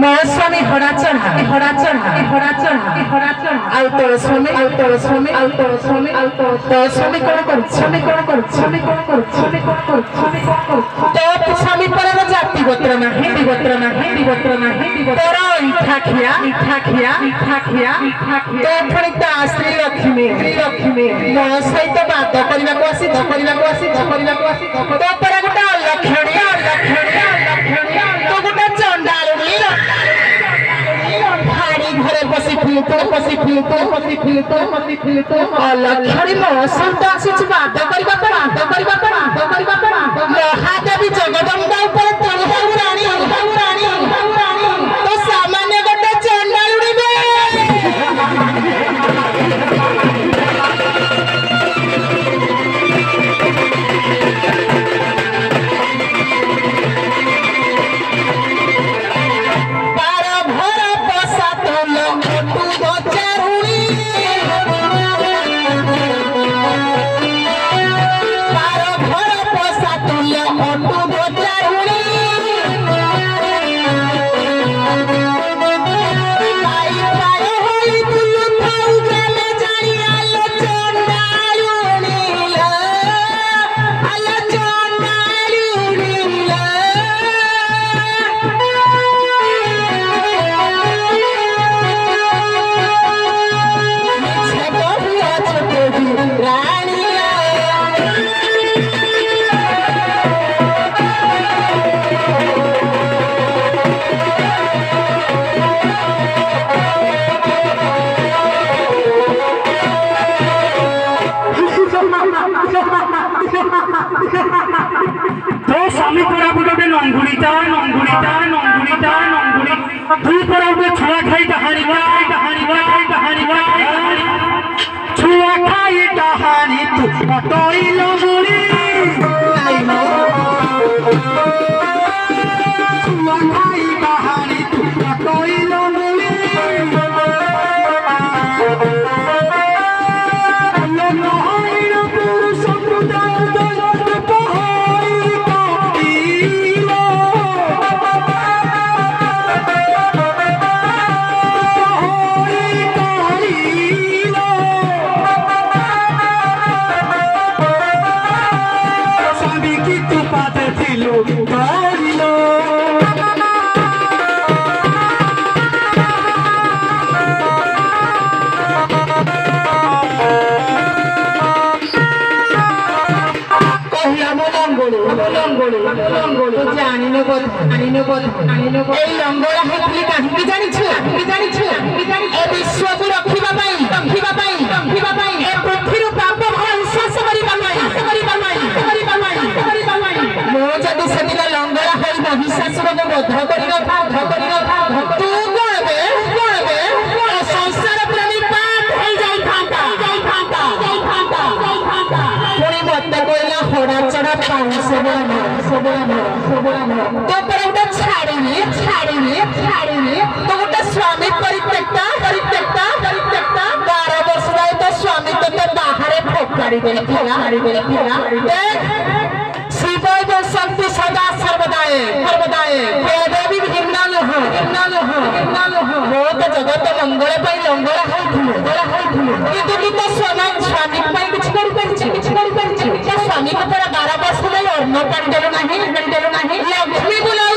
ମୋ ସ୍ୱାମୀ ହରାଚର ହରାଚର ହରାଚର ଆଉ ତୋ ସ୍ୱାମୀ ଆଉ ତୋ ସ୍ୱାମୀ ଆଉ ତୋ ସ୍ୱାମୀ ଆଉ ତୋ ତୋ ସ୍ୱାମୀ କ'ଣ କରୁଛି ସ୍ୱାମୀ କ'ଣ କରୁଛି ସ୍ୱାମୀ କ'ଣ କରୁଛି ସ୍ୱାମୀ ନାହିଁ ଦିଗୋତ୍ର ନାହିଁ ଦିଗୋତ୍ର ନାହିଁ ତୋର ଇଠାଖିଆ ଇଠାଖିଆ ଇଠାଖିଆ ତୋ ପୁଣି ତା ଲକ୍ଷ୍ମୀ ଶ୍ରୀ ଲକ୍ଷ୍ମୀ ମୋ ସହିତ ବାଦ କରିବାକୁ ଆସି କରିବାକୁ ଆସି କରିବାକୁ ଆସି ତୋ ପରା ଗୋଟେ ଅଲକ୍ଷଣୀୟ फिल्टर पसी फिल्टर पसी फिल्टर पसी फिल्टर लखड़ी में संतासी টান অঙ্গুলি টান অঙ্গুলি টান অঙ্গুলি দুই পরবে ছুয়া খাই ডাহানি ভাই ডাহানি ভাই ডাহানি ভাই ছুয়া খাই ডাহানি তু অটইল মুড়ি এই লম্বর হাতলি কাহিনী জানিছো জানিছো এ বিশ্বকু রক্ষা পাই রক্ষা পাই রক্ষা পাই এ পৃথিবীর পাপ ভার বিশ্বাস করিবা পাই করিবা পাই করিবা পাই করিবা পাই মো যদি সেদিন লঙ্গলা হই মহিষাসুরকে বধ করিবা বধ করিবা বইলা হরা চড়া পাঁচশো তারপরে ওটা ছাড়িয়ে ছাড়িয়ে ছাড়িয়ে তো ওটা স্বামী পরিত্যক্ত পরিত্যক্ত পরিত্যক্ত বারো বছর তো স্বামী তো তো বাহারে ফোকারি দেয় ফোকারি দেয় ফোকারি দেয় শিবায় শক্তি সদা সর্বদায় সর্বদায় বেদেবী ঘৃণা নহ ঘৃণা নহ ঘৃণা নহ বহুত জগত মঙ্গল পাই লঙ্গল হয়েছিল কিন্তু কিন্তু স্বামী স্বামী পাই কিছু করিপারিছে কিছু করিপারিছে आम्ही पण त्याला बारा पास नाही नऊ पण नहीं नाही नाही लक्ष्मी बोला